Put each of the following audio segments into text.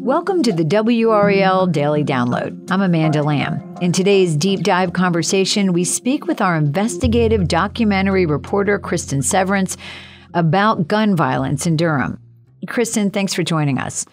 Welcome to the WRAL Daily Download. I'm Amanda Lamb. In today's deep dive conversation, we speak with our investigative documentary reporter, Cristin Severance, about gun violence in Durham. Cristin, thanks for joining us.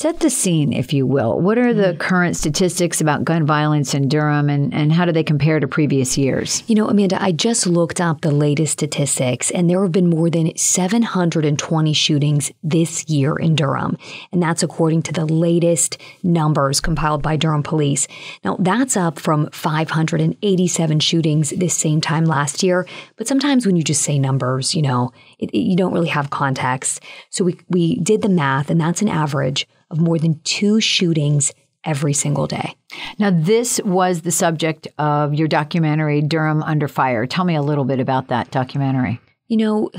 Set the scene, if you will. What are the mm. current statistics about gun violence in Durham and, and how do they compare to previous years? You know, Amanda, I just looked up the latest statistics and there have been more than 720 shootings this year in Durham. And that's according to the latest numbers compiled by Durham Police. Now, that's up from 587 shootings this same time last year. But sometimes when you just say numbers, you know, it, it, you don't really have context. So we, we did the math, and that's an average of more than two shootings every single day. Now, this was the subject of your documentary, Durham Under Fire. Tell me a little bit about that documentary. You know,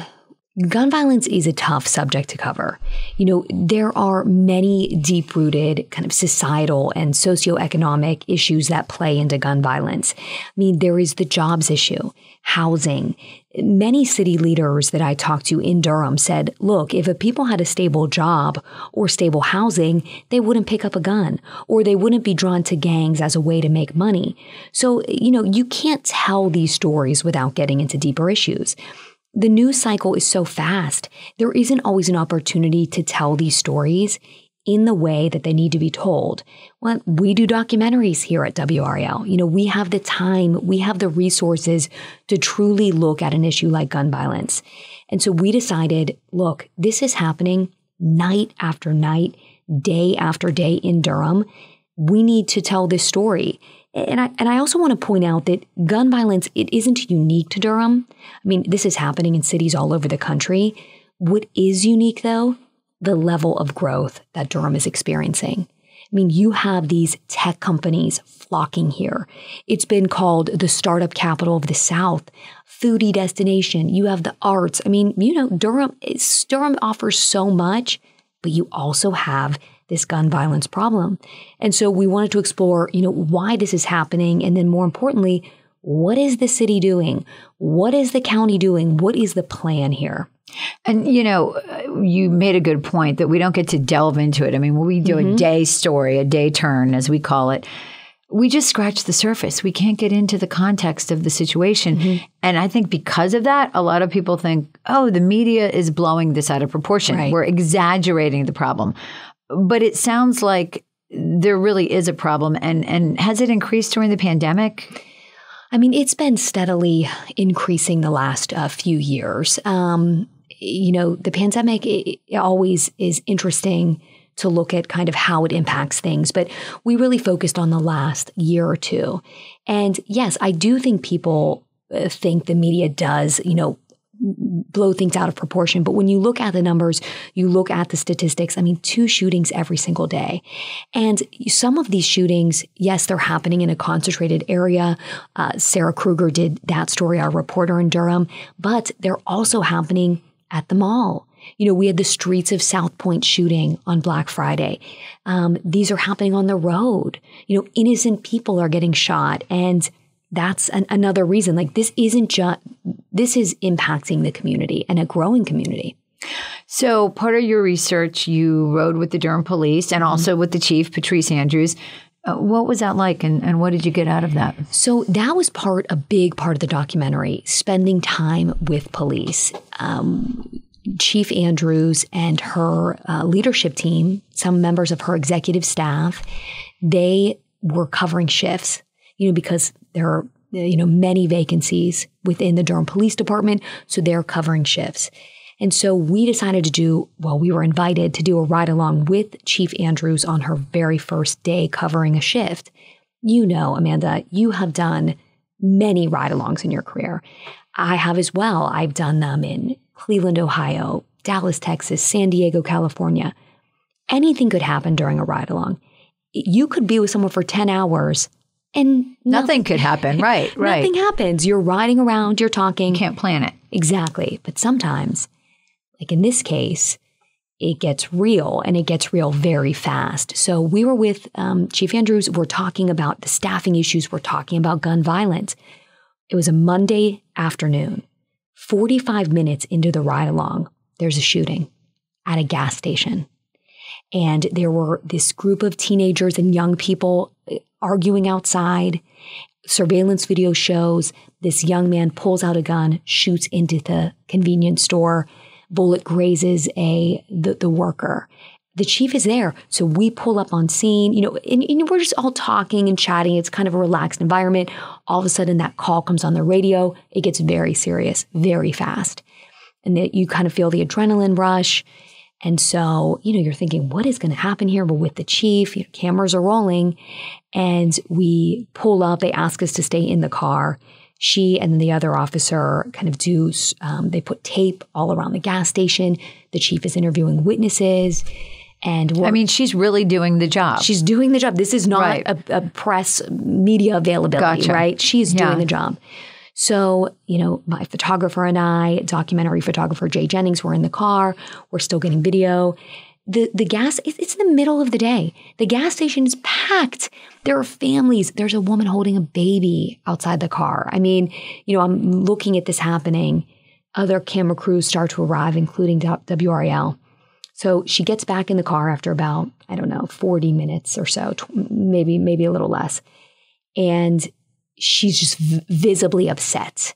Gun violence is a tough subject to cover. You know, there are many deep rooted kind of societal and socioeconomic issues that play into gun violence. I mean, there is the jobs issue, housing. Many city leaders that I talked to in Durham said, look, if a people had a stable job or stable housing, they wouldn't pick up a gun or they wouldn't be drawn to gangs as a way to make money. So, you know, you can't tell these stories without getting into deeper issues the news cycle is so fast. There isn't always an opportunity to tell these stories in the way that they need to be told. Well, we do documentaries here at WRAL. You know, we have the time, we have the resources to truly look at an issue like gun violence. And so we decided, look, this is happening night after night, day after day in Durham. We need to tell this story. And I, and I also want to point out that gun violence, it isn't unique to Durham. I mean, this is happening in cities all over the country. What is unique though? The level of growth that Durham is experiencing. I mean, you have these tech companies flocking here. It's been called the startup capital of the South, foodie destination. You have the arts. I mean, you know, Durham, Durham offers so much, but you also have this gun violence problem. And so we wanted to explore, you know, why this is happening. And then more importantly, what is the city doing? What is the county doing? What is the plan here? And you know, you made a good point that we don't get to delve into it. I mean, when we do mm-hmm. a day story, a day turn, as we call it, we just scratch the surface. We can't get into the context of the situation. Mm-hmm. And I think because of that, a lot of people think, oh, the media is blowing this out of proportion. Right. We're exaggerating the problem. But it sounds like there really is a problem. And, and has it increased during the pandemic? I mean, it's been steadily increasing the last uh, few years. Um, you know, the pandemic it, it always is interesting to look at kind of how it impacts things, but we really focused on the last year or two. And yes, I do think people uh, think the media does, you know, blow things out of proportion. But when you look at the numbers, you look at the statistics, I mean, two shootings every single day. And some of these shootings, yes, they're happening in a concentrated area. Uh, Sarah Krueger did that story, our reporter in Durham, but they're also happening at the mall. You know, we had the streets of South Point shooting on Black Friday. Um, these are happening on the road. You know, innocent people are getting shot. And that's an, another reason. Like this isn't just, this is impacting the community and a growing community. So, part of your research, you rode with the Durham Police and mm-hmm. also with the chief, Patrice Andrews. Uh, what was that like, and, and what did you get out of that? So that was part, a big part of the documentary, spending time with police. Um, Chief Andrews and her uh, leadership team, some members of her executive staff, they were covering shifts you know, because there are, you know, many vacancies within the Durham Police Department. So they're covering shifts. And so we decided to do, well, we were invited to do a ride along with Chief Andrews on her very first day covering a shift. You know, Amanda, you have done many ride alongs in your career. I have as well. I've done them in Cleveland, Ohio, Dallas, Texas, San Diego, California. Anything could happen during a ride along. You could be with someone for 10 hours and nothing, nothing could happen. Right, right. Nothing happens. You're riding around, you're talking. You can't plan it. Exactly. But sometimes, like in this case, it gets real and it gets real very fast. So we were with um, Chief Andrews. We're talking about the staffing issues. We're talking about gun violence. It was a Monday afternoon. 45 minutes into the ride along, there's a shooting at a gas station. And there were this group of teenagers and young people arguing outside. Surveillance video shows this young man pulls out a gun, shoots into the convenience store. Bullet grazes a the, the worker. The chief is there, so we pull up on scene. You know, and, and we're just all talking and chatting. It's kind of a relaxed environment. All of a sudden, that call comes on the radio. It gets very serious, very fast, and that you kind of feel the adrenaline rush. And so, you know, you're thinking, what is going to happen here? But with the chief, you know, cameras are rolling, and we pull up. They ask us to stay in the car. She and the other officer kind of do, um, they put tape all around the gas station. The chief is interviewing witnesses. And I mean, she's really doing the job. She's doing the job. This is not right. a, a, press media availability, gotcha. right? She's yeah. doing the job. So, you know, my photographer and I, documentary photographer Jay Jennings, were in the car. We're still getting video. The, the gas, it's in the middle of the day. The gas station is packed. There are families. There's a woman holding a baby outside the car. I mean, you know, I'm looking at this happening. Other camera crews start to arrive, including WRAL. So she gets back in the car after about, I don't know, 40 minutes or so, maybe, maybe a little less. And she's just visibly upset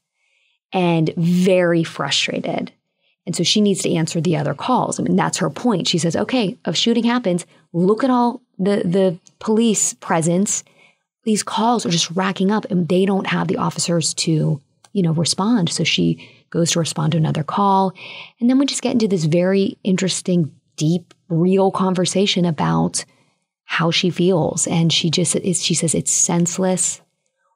and very frustrated. And so she needs to answer the other calls. I mean, that's her point. She says, okay, a shooting happens. Look at all the, the police presence. These calls are just racking up and they don't have the officers to, you know, respond. So she goes to respond to another call. And then we just get into this very interesting, deep, real conversation about how she feels. And she just, she says, it's senseless.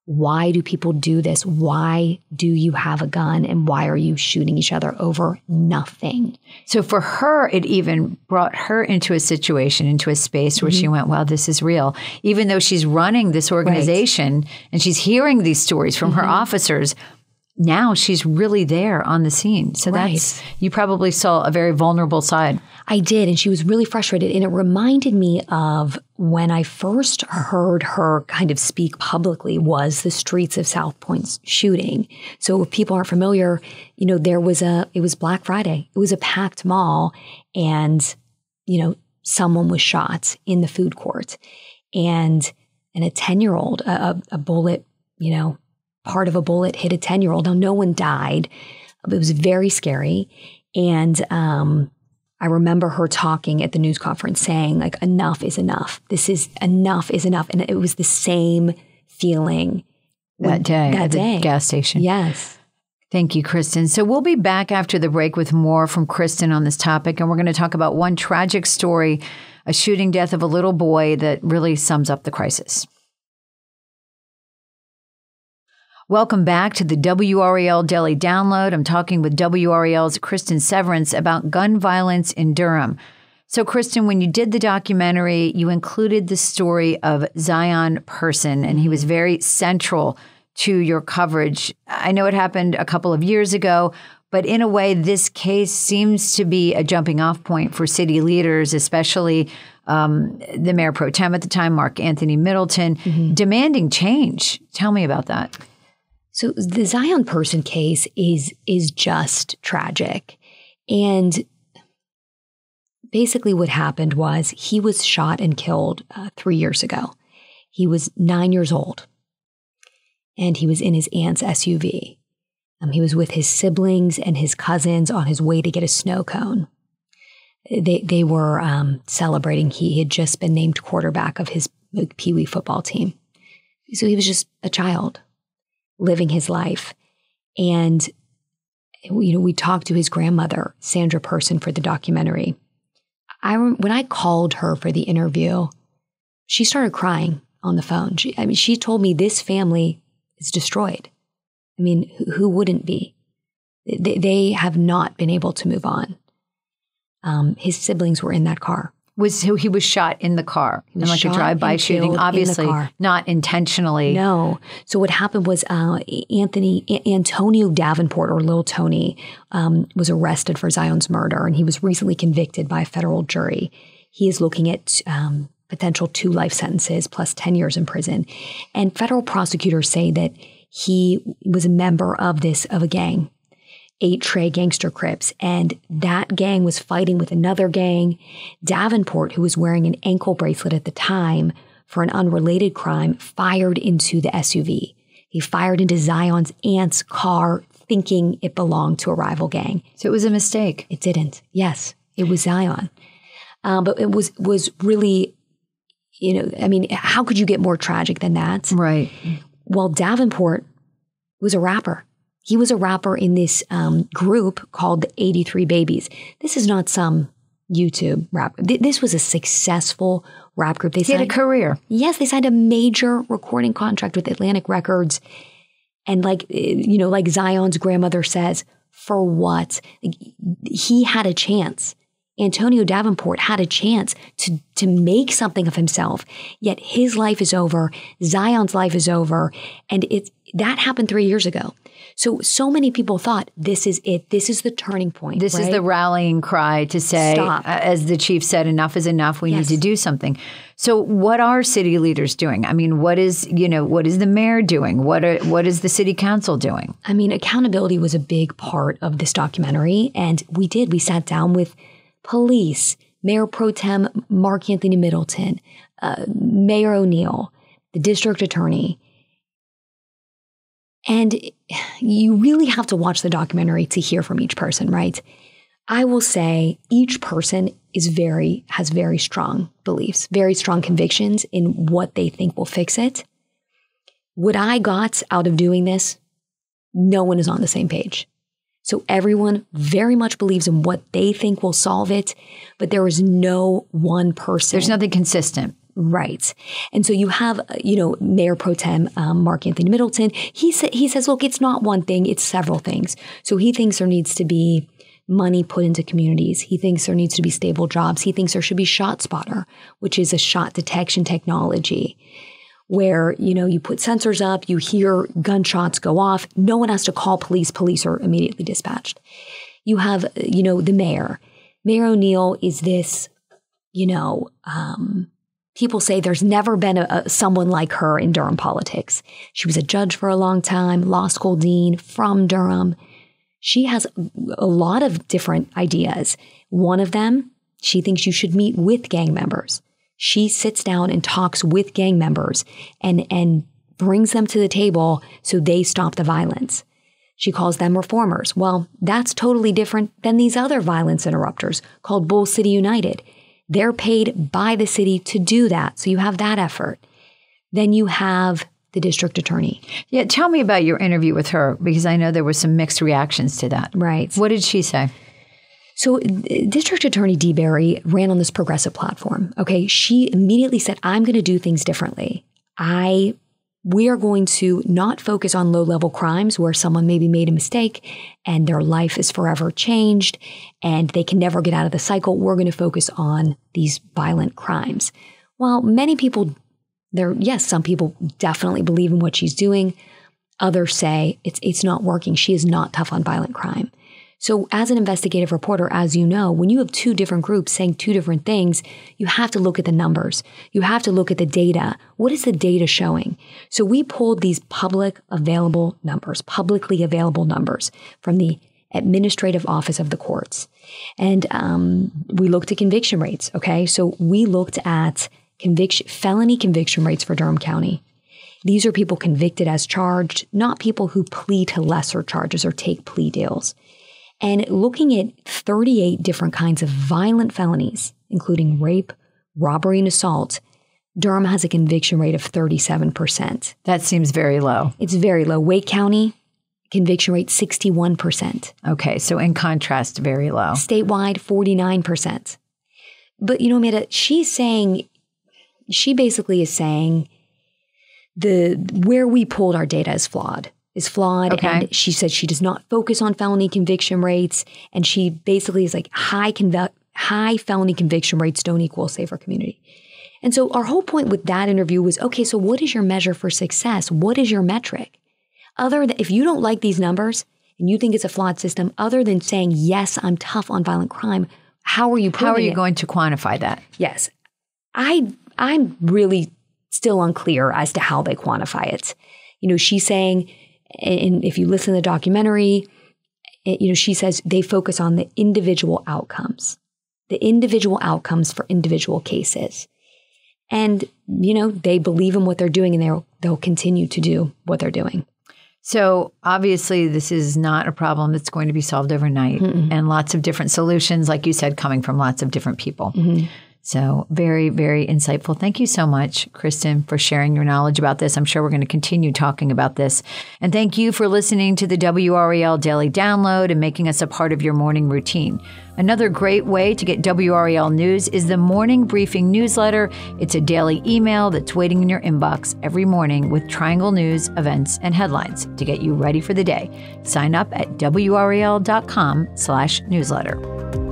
Why do people do this? Why do you have a gun? And why are you shooting each other over nothing? So for her, it even brought her into a situation, into a space where mm-hmm. she went, wow, this is real. Even though she's running this organization right. and she's hearing these stories from mm-hmm. her officers, now she's really there on the scene. So right. that's, you probably saw a very vulnerable side. I did. And she was really frustrated. And it reminded me of when I first heard her kind of speak publicly was the streets of South Point shooting. So if people aren't familiar, you know, there was a, it was Black Friday. It was a packed mall and, you know, someone was shot in the food court and, and a 10 year old, a, a bullet, you know, part of a bullet hit a 10 year old. Now, no one died. It was very scary. And um, I remember her talking at the news conference saying, like, enough is enough. This is enough is enough. And it was the same feeling that day that at day. the gas station. Yes. Thank you, Cristin. So we'll be back after the break with more from Cristin on this topic. And we're going to talk about one tragic story, a shooting death of a little boy that really sums up the crisis. Welcome back to the WRAL Daily Download. I'm talking with WRAL's Cristin Severance about gun violence in Durham. So, Cristin, when you did the documentary, you included the story of Z'Yon Person, and he was very central to your coverage. I know it happened a couple of years ago, but in a way, this case seems to be a jumping off point for city leaders, especially um, the mayor pro tem at the time, Mark Anthony Middleton, mm-hmm. demanding change. Tell me about that. So the Z'Yon person case is is just tragic. And basically what happened was he was shot and killed uh, 3 years ago. He was 9 years old. And he was in his aunt's SUV. Um, he was with his siblings and his cousins on his way to get a snow cone. They they were um, celebrating. He had just been named quarterback of his Pee Wee football team, so he was just a child living his life. And, you know, we talked to his grandmother, Sandra Person, for the documentary. I, when I called her for the interview, she started crying on the phone. She, I mean, she told me this family is destroyed. I mean, who, wouldn't be? They, they, have not been able to move on. Um, his siblings were in that car was he was shot in the car in like a drive-by shooting, obviously not intentionally. No. So what happened was uh, Anthony a- Antonio Davenport or Little Tony um, was arrested for Z'Yon's murder, and he was recently convicted by a federal jury. He is looking at um, potential two life sentences plus ten years in prison, and federal prosecutors say that he was a member of this of a gang eight Trey gangster Crips, and that gang was fighting with another gang. Davenport, who was wearing an ankle bracelet at the time for an unrelated crime, fired into the SUV. He fired into Z'Yon's aunt's car, thinking it belonged to a rival gang. So it was a mistake. It didn't. Yes, it was Z'Yon, um, but it was was really, you know, I mean, how could you get more tragic than that? Right. Well, Davenport was a rapper. He was a rapper in this um, group called the 83 Babies. This is not some YouTube rap. This was a successful rap group. They he signed, had a career. Yes, they signed a major recording contract with Atlantic Records. And like, you know, like Z'Yon's grandmother says, for what? He had a chance. Antonio Davenport had a chance to, to make something of himself, yet his life is over. Z'Yon's life is over. And it, that happened three years ago. So, so many people thought this is it. This is the turning point. This right? is the rallying cry to say, uh, as the chief said, enough is enough. We yes. need to do something. So, what are city leaders doing? I mean, what is you know what is the mayor doing? What are what is the city council doing? I mean, accountability was a big part of this documentary, and we did. We sat down with police, Mayor Pro Tem Mark Anthony Middleton, uh, Mayor O'Neal, the district attorney and you really have to watch the documentary to hear from each person, right? I will say each person is very, has very strong beliefs, very strong convictions in what they think will fix it. What I got out of doing this, no one is on the same page. So everyone very much believes in what they think will solve it, but there is no one person. There's nothing consistent. Right. And so you have, you know, Mayor Pro Tem um, Mark Anthony Middleton. He, sa- he says, look, it's not one thing, it's several things. So he thinks there needs to be money put into communities. He thinks there needs to be stable jobs. He thinks there should be Shot Spotter, which is a shot detection technology where, you know, you put sensors up, you hear gunshots go off. No one has to call police. Police are immediately dispatched. You have, you know, the mayor. Mayor O'Neal is this, you know, um, People say there's never been a, a, someone like her in Durham politics. She was a judge for a long time, law school dean from Durham. She has a lot of different ideas. One of them, she thinks you should meet with gang members. She sits down and talks with gang members and, and brings them to the table so they stop the violence. She calls them reformers. Well, that's totally different than these other violence interrupters called Bull City United. They're paid by the city to do that. So you have that effort. Then you have the district attorney. Yeah, tell me about your interview with her because I know there were some mixed reactions to that. Right. What did she say? So, uh, District Attorney Deberry ran on this progressive platform. Okay. She immediately said, I'm going to do things differently. I we are going to not focus on low level crimes where someone maybe made a mistake and their life is forever changed and they can never get out of the cycle. We're going to focus on these violent crimes. While many people, there, yes, some people definitely believe in what she's doing. Others say it's, it's not working. She is not tough on violent crime. So, as an investigative reporter, as you know, when you have two different groups saying two different things, you have to look at the numbers. You have to look at the data. What is the data showing? So, we pulled these public available numbers, publicly available numbers from the administrative office of the courts. And um, we looked at conviction rates. Okay. So, we looked at conviction, felony conviction rates for Durham County. These are people convicted as charged, not people who plead to lesser charges or take plea deals and looking at 38 different kinds of violent felonies, including rape, robbery, and assault, Durham has a conviction rate of 37%. That seems very low. It's very low. Wake County, conviction rate 61%. Okay, so in contrast, very low. Statewide, 49%. But you know, Amanda, she's saying, she basically is saying the where we pulled our data is flawed is flawed. Okay. And she said she does not focus on felony conviction rates. And she basically is like high, conv- high felony conviction rates don't equal safer community. And so our whole point with that interview was okay, so what is your measure for success? What is your metric? Other than if you don't like these numbers and you think it's a flawed system, other than saying, yes, I'm tough on violent crime, how are you How are you it? going to quantify that? Yes. I I'm really still unclear as to how they quantify it. You know, she's saying and if you listen to the documentary, It, you know, she says they focus on the individual outcomes, the individual outcomes for individual cases. And, you know, they believe in what they're doing and they'll, they'll continue to do what they're doing. So, obviously, this is not a problem that's going to be solved overnight, Mm-mm. and lots of different solutions, like you said, coming from lots of different people. Mm-hmm. So, very, very insightful. Thank you so much, Cristin, for sharing your knowledge about this. I'm sure we're going to continue talking about this. And thank you for listening to the WRAL Daily Download and making us a part of your morning routine. Another great way to get WRAL news is the Morning Briefing newsletter. It's a daily email that's waiting in your inbox every morning with Triangle News, events, and headlines to get you ready for the day. Sign up at WRAL.com slash newsletter.